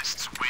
Fascists win.